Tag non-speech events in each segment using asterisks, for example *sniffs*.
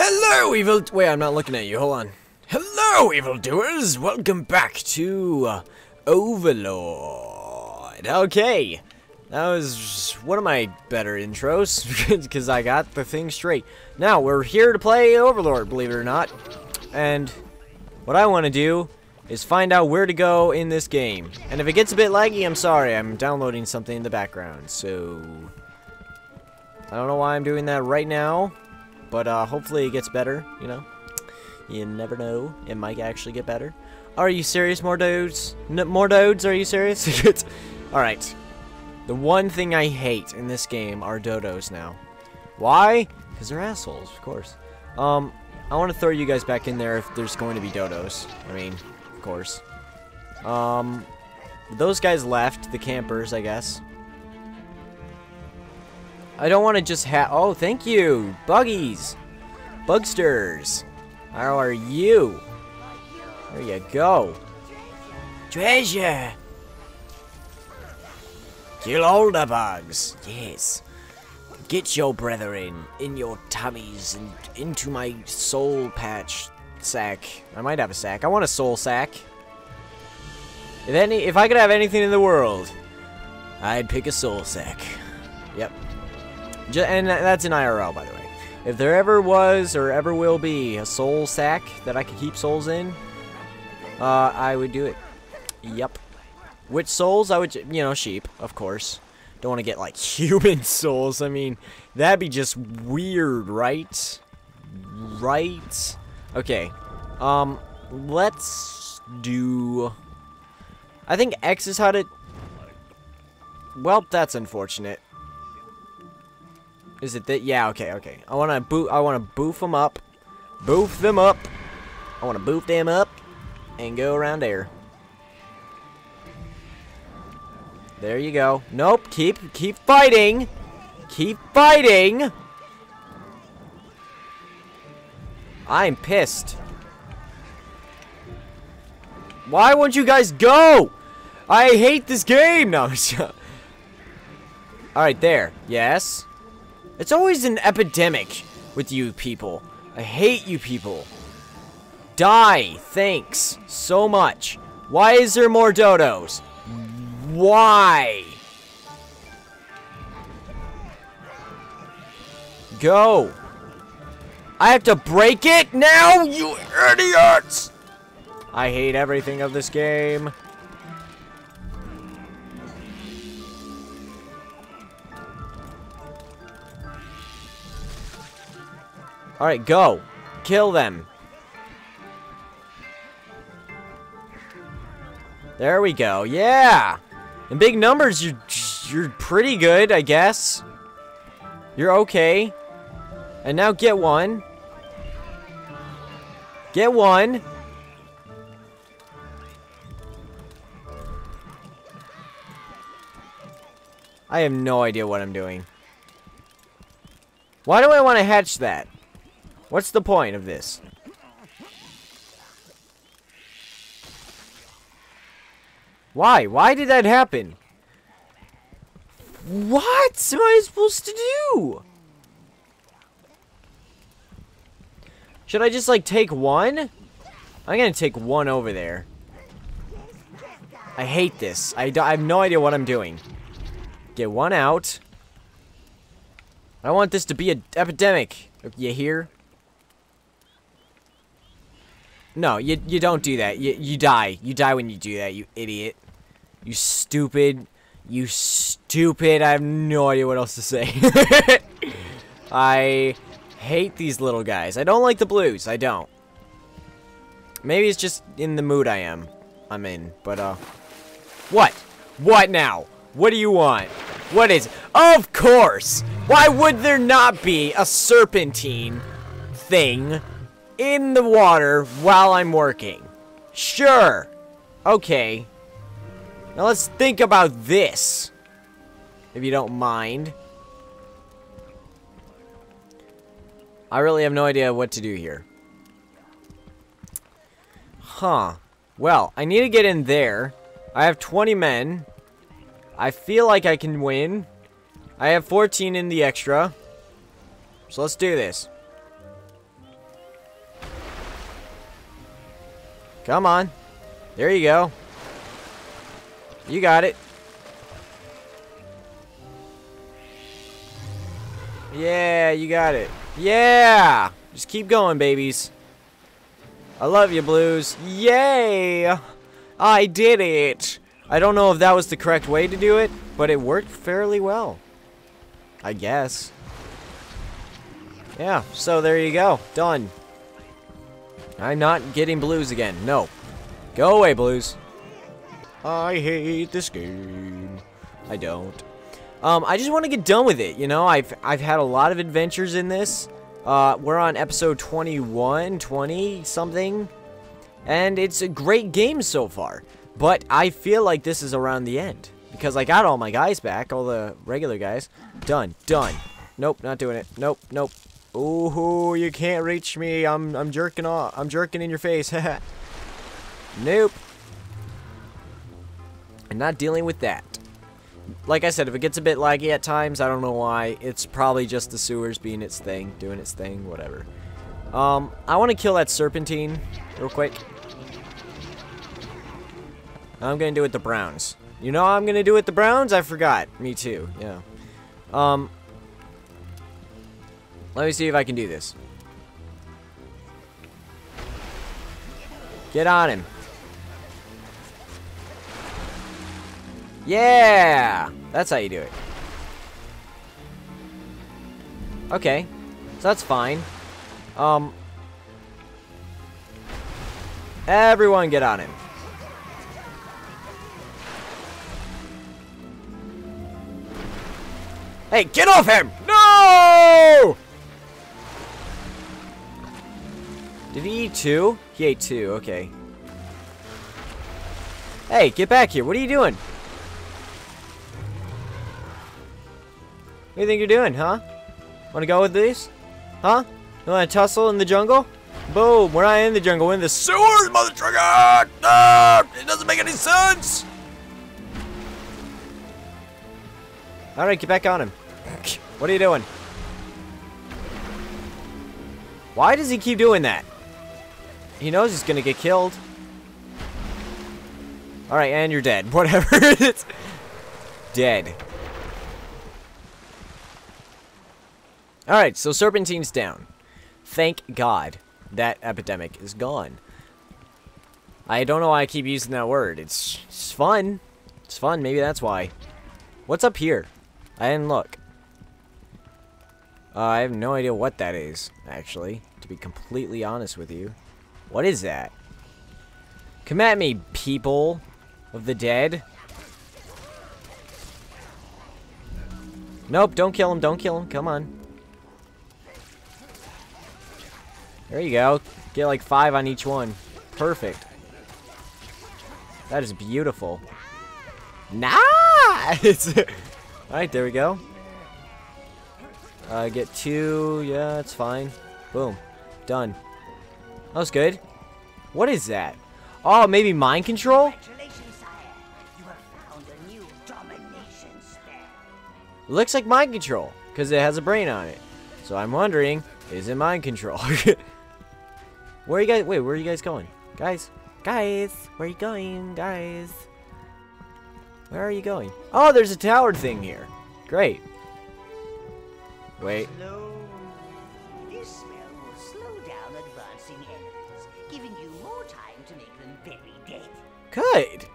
Hello, evil. Wait, I'm not looking at you. Hold on. Hello, evildoers. Welcome back to uh, Overlord. Okay, that was one of my better intros *laughs* because I got the thing straight. Now we're here to play Overlord, believe it or not. And what I want to do is find out where to go in this game. And if it gets a bit laggy, I'm sorry. I'm downloading something in the background, so I don't know why I'm doing that right now. But uh, hopefully it gets better, you know? You never know. It might actually get better. Are you serious, more dudes? More dudes? Are you serious? *laughs* Alright. The one thing I hate in this game are dodos now. Why? Because they're assholes, of course. Um, I want to throw you guys back in there if there's going to be dodos. I mean, of course. Um, those guys left, the campers, I guess. I don't want to just have. Oh, thank you, buggies, bugsters. How are you? There you go. Treasure. Kill all the bugs. Yes. Get your brethren in your tummies and into my soul patch sack. I might have a sack. I want a soul sack. If any, if I could have anything in the world, I'd pick a soul sack. Yep. And that's an IRL, by the way. If there ever was or ever will be a soul sack that I could keep souls in, uh, I would do it. Yep. Which souls? I would, you know, sheep, of course. Don't want to get, like, *laughs* human souls. I mean, that'd be just weird, right? Right? Okay. Um, let's do... I think X is how to... Well, that's unfortunate. Is it that? Yeah, okay, okay. I want to boot. I want to boof them up. Boof them up. I want to boof them up and go around there. There you go. Nope. Keep keep fighting. Keep fighting. I'm pissed. Why won't you guys go? I hate this game. *laughs* No. All right, there. Yes. It's always an epidemic with you people. I hate you people. Die. Thanks so much. Why is there more dodos? Why? Go. I have to break it now, you idiots! I hate everything of this game. Alright, go. Kill them. There we go. Yeah! In big numbers, you're, you're pretty good, I guess. You're okay. And now get one. Get one. I have no idea what I'm doing. Why do I want to hatch that? What's the point of this? Why? Why did that happen? What am I supposed to do? Should I just, like, take one? I'm gonna take one over there. I hate this. I, I have no idea what I'm doing. Get one out. I want this to be an epidemic. You hear? No, you you don't do that. You you die. You die when you do that, you idiot. You stupid. You stupid. I have no idea what else to say. *laughs* I hate these little guys. I don't like the blues. I don't. Maybe it's just in the mood I am. I'm in. But, uh... What? What now? What do you want? What is... Of course! Why would there not be a serpentine thing in the water while I'm working. Sure. Okay. Now let's think about this. If you don't mind. I really have no idea what to do here. Huh. Well, I need to get in there. I have 20 men. I feel like I can win. I have 14 in the extra. So let's do this. Come on. There you go. You got it. Yeah, you got it. Yeah! Just keep going, babies. I love you, Blues. Yay! I did it! I don't know if that was the correct way to do it, but it worked fairly well. I guess. Yeah, so there you go. Done. I'm not getting Blues again. No. Go away, Blues. I hate this game. I don't. Um, I just want to get done with it. You know, I've I've had a lot of adventures in this. Uh, we're on episode 21, 20 something, and it's a great game so far. But I feel like this is around the end because I got all my guys back, all the regular guys. Done, done. Nope, not doing it. Nope, nope. Ooh, you can't reach me. I'm I'm jerking off. I'm jerking in your face. *laughs* nope. I'm not dealing with that like I said, if it gets a bit laggy at times, I don't know why. It's probably just the sewers being its thing, doing its thing, whatever. Um, I want to kill that serpentine real quick. I'm going to do it the Browns. You know I'm going to do it the Browns? I forgot. Me too, yeah. Um, let me see if I can do this. Get on him. Yeah! That's how you do it. Okay. So that's fine. Um... Everyone get on him. Hey, get off him! No! Did he eat two? He ate two, okay. Hey, get back here. What are you doing? What do you think you're doing, huh? Wanna go with these? Huh? You wanna tussle in the jungle? Boom, we're not in the jungle, we're in the sewers, mother trucker! Ah, it doesn't make any sense! Alright, get back on him. What are you doing? Why does he keep doing that? He knows he's gonna get killed. Alright, and you're dead. *laughs* Whatever. it's dead. Alright, so Serpentine's down. Thank God that epidemic is gone. I don't know why I keep using that word. It's, it's fun. It's fun. Maybe that's why. What's up here? I didn't look. Uh, I have no idea what that is, actually. To be completely honest with you. What is that? Come at me, people of the dead. Nope, don't kill him, don't kill him. Come on. There you go. Get like five on each one. Perfect. That is beautiful. Nice! *laughs* Alright, there we go. Uh, get two. Yeah, it's fine. Boom. Done. That was good. What is that? Oh, maybe mind control? Looks like mind control, because it has a brain on it. So I'm wondering, is it mind control? *laughs* Where are you guys? Wait, where are you guys going? Guys, guys, where are you going, guys? Where are you going? Oh, there's a tower thing here. Great. Wait. Slow. Good.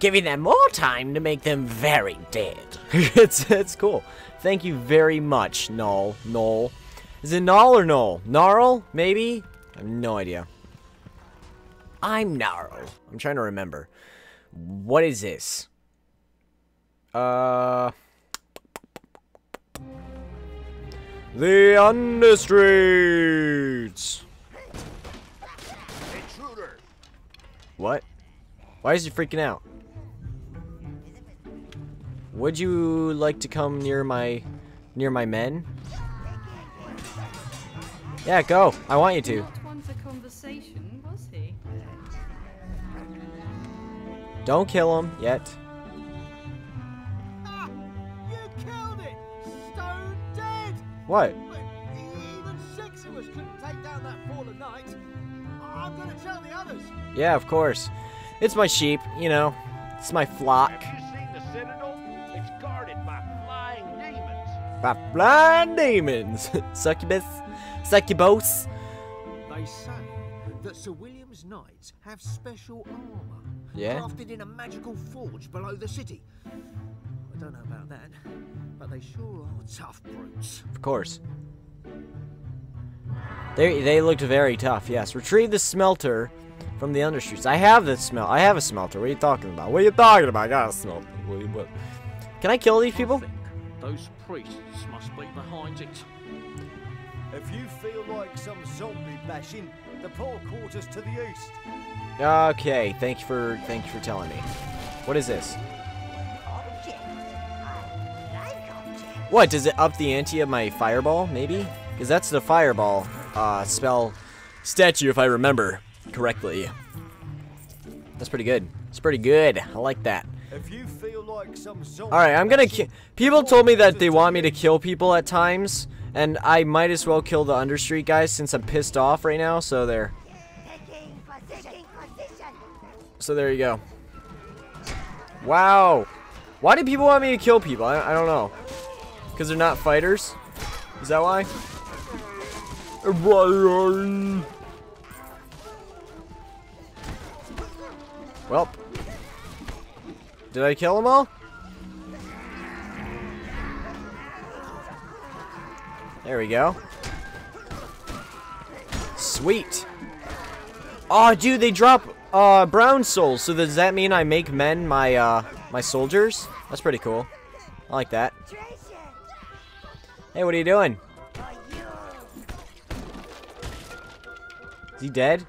Giving them more time to make them very dead. *laughs* it's it's cool. Thank you very much, Null. Null. Is it Null or Null? Gnarl? Maybe? I have no idea. I'm Gnarl. I'm trying to remember. What is this? Uh... The Understreets! Intruder! What? Why is he freaking out? Would you like to come near my near my men? Yeah, go. I want you to. Not want a conversation, was he? Don't kill him yet. Ah! You killed it! Stone dead! What? Even six of us couldn't take down that fallen knight. I'm gonna tell the others. Yeah, of course. It's my sheep, you know. It's my flock. Have you seen the Citadel? It's guarded by flying demons. By flying demons. *laughs* Succubus. Succubus. They say that Sir William's knights have special armor. Yeah? Crafted in a magical forge below the city. I don't know about that, but they sure are tough brutes. Of course. They they looked very tough. Yes. Retrieve the smelter from the understreets. I have the smell. I have a smelter. What are you talking about? What are you talking about? I got a smelter. What, you- what? Can I kill these people? those priests must be behind it. If you feel like some zombie bashing, the poor quarters to the east. Okay. Thank you for thank you for telling me. What is this? Object. I like object. What does it up the ante of my fireball? Maybe because that's the fireball uh, spell statue if I remember correctly. That's pretty good. It's pretty good. I like that. If you feel like some All right, I'm gonna. bashing, Ki- people told me that they want me to kill people at times, and I might as well kill the Understreet guys since I'm pissed off right now. So there. Taking position. Taking position. So there you go. Wow. Why do people want me to kill people? I, I don't know. Because they're not fighters? Is that why? Um, Well. Did I kill them all? There we go. Sweet. Oh, dude, they drop uh brown souls. So does that mean I make men my uh my soldiers? That's pretty cool. I like that. Hey, what are you doing? Is he dead?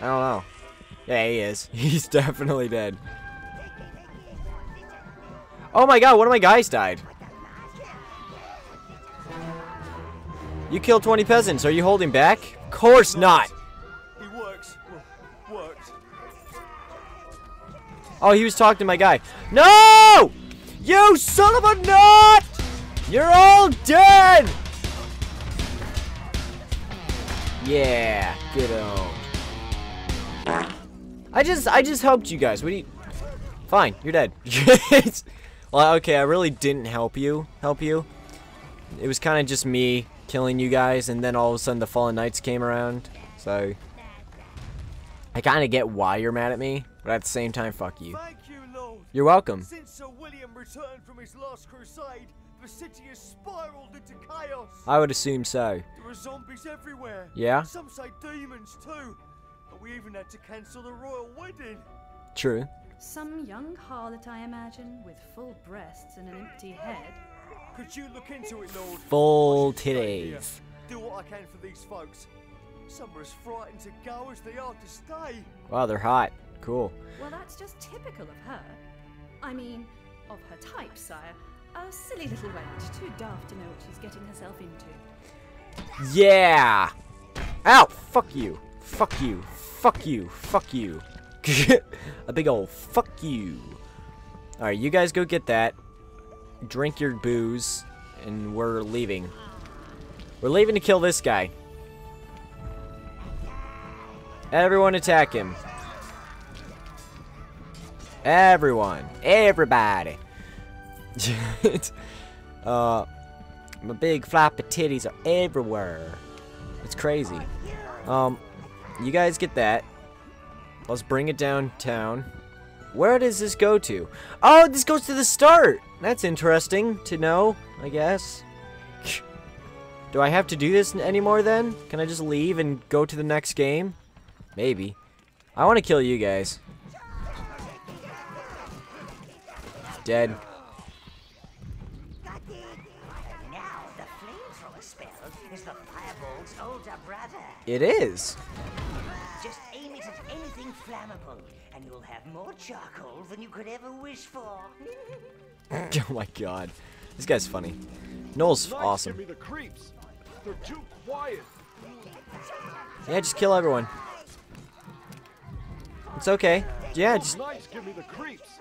I don't know. Yeah, he is. *laughs* He's definitely dead. Oh my god, one of my guys died. You killed 20 peasants. Are you holding back? Of course not. He works. Worked. Oh, he was talking to my guy. No! You son of a nut! You're all dead! Yeah, get on. I just, I just helped you guys. What do you? Fine, you're dead. *laughs* well, okay, I really didn't help you. Help you. It was kind of just me killing you guys, and then all of a sudden the Fallen Knights came around. So I kind of get why you're mad at me, but at the same time, fuck you. Thank you, Lord. You're welcome. Since Sir William returned from his last crusade, the city has spiraled into chaos. I would assume so. There are zombies everywhere. Yeah? Some say demons too. And we even had to cancel the royal wedding. True. Some young harlot, I imagine, with full breasts and an empty head. Could you look into it, Lord? Full I should stay here. titties. Do what I can for these folks. Some are as frightened to go as they are to stay. Wow, they're hot. Cool. Well, that's just typical of her. I mean, of her type, sire. A silly little wench, too daft to know what she's getting herself into. Yeah. Ow! Fuck you. Fuck you. Fuck you. Fuck you. *laughs* A big old fuck you. Alright, you guys go get that. Drink your booze. And we're leaving. We're leaving to kill this guy. Everyone attack him. Everyone. Everybody. *laughs* uh, my big floppy titties are everywhere. It's crazy. Um, you guys get that. Let's bring it downtown. Where does this go to? Oh, this goes to the start. That's interesting to know, I guess. *sniffs* Do I have to do this anymore then? Can I just leave and go to the next game? Maybe. I want to kill you guys. Dead. Now the spell is the fireball's older brother. It is. Just aim it at anything flammable, and you'll have more charcoal than you could ever wish for. *laughs* oh my god. This guy's funny. Noel's Knights awesome. The creeps. They're too quiet. Yeah, just kill everyone. It's okay. Yeah, oh, just Knights give me the creeps.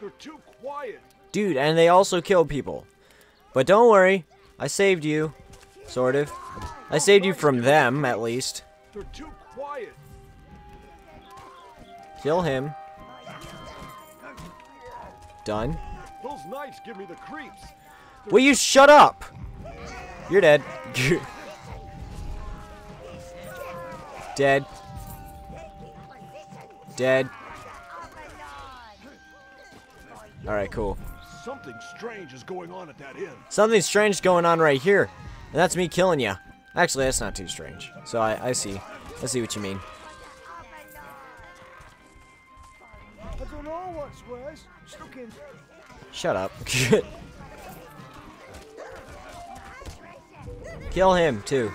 They're too quiet. dude, and they also kill people. But don't worry, I saved you, sort of. I saved you from them, at least. They're too quiet. Kill him. Done. Those knights give me the creeps. Will you shut up? You're dead. *laughs* dead. Dead. Alright, cool. Something strange is going on at that inn. Something strange is going on right here. And that's me killing you. Actually, that's not too strange. So I, I see. I see what you mean. I don't know what's worse. Shut up. *laughs* kill him, too.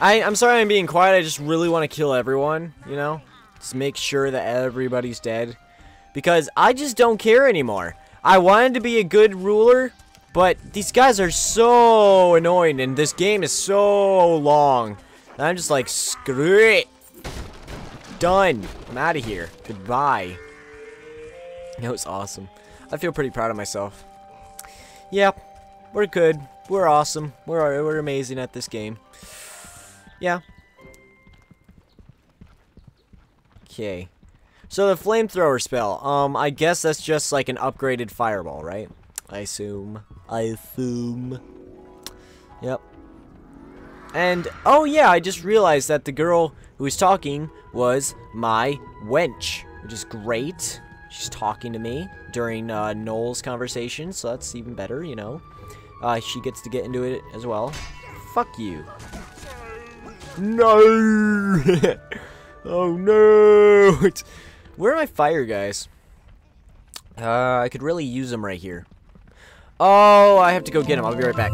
I, I'm sorry I'm being quiet. I just really want to kill everyone, you know? Just make sure that everybody's dead. Because I just don't care anymore. I wanted to be a good ruler, but these guys are so annoying, and this game is so long. And I'm just like, screw it. Done. I'm out of here. Goodbye. That was awesome. I feel pretty proud of myself. Yeah, we're good. We're awesome. We're we're amazing at this game. Yeah. Okay. So the flamethrower spell. Um, I guess that's just like an upgraded fireball, right? I assume. I assume. Yep. And oh yeah, I just realized that the girl who was talking was my wench, which is great. She's talking to me during uh, Noel's conversation, so that's even better, you know. Uh, she gets to get into it as well. Fuck you. No! *laughs* oh no! *laughs* Where are my fire guys? Uh, I could really use them right here. Oh, I have to go get them. I'll be right back.